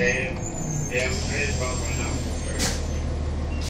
they, they have